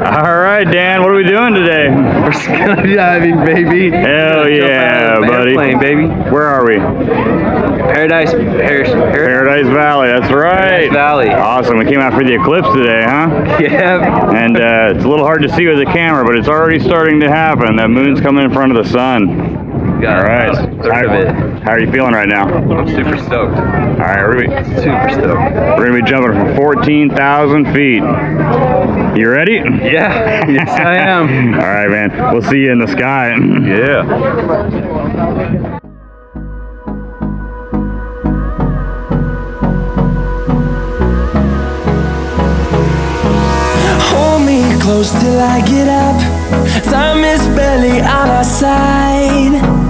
All right, Dan, what are we doing today? We're skydiving, baby. Hell yeah, buddy. Airplane, baby. Where are we? Paradise, Paris, Paradise Paradise Valley, that's right. Valley. Awesome, we came out for the eclipse today, huh? Yeah. And uh, it's a little hard to see with the camera, but it's already starting to happen. That moon's coming in front of the sun. Got All right. about a third How, of it. how are you feeling right now? I'm super stoked. All right, we're gonna be, Super stoked. we're gonna be jumping from 14,000 feet. You ready? Yeah. Yes, I am. All right, man. We'll see you in the sky. Yeah. Hold me close till I get up. Time is barely on our side.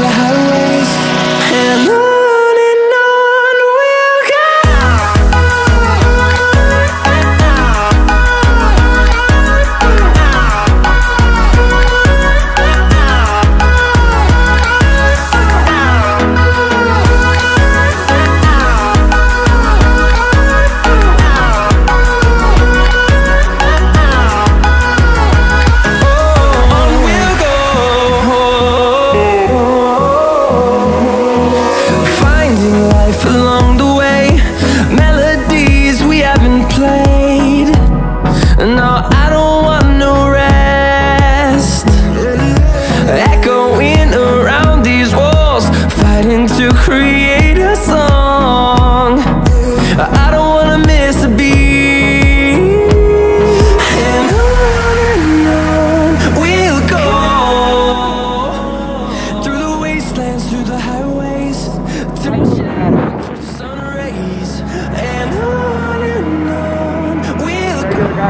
wastelands, through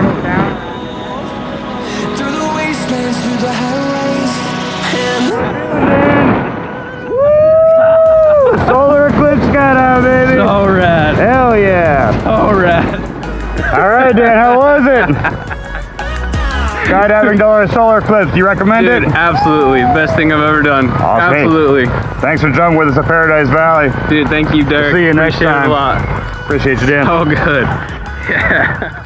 we'll go through the wastelands, through the highways, and Solar eclipse skydive, baby. All right. Hell yeah. All right. All right, Dan, how was it? Skydiving dollar solar eclipse. You recommend Dude, it? absolutely. Best thing I've ever done. Awesome. Absolutely. Thanks for jumping with us at Paradise Valley. Dude, thank you, Derek. See you next Appreciate time. it a lot. Appreciate you, Dan. Oh, good. Yeah.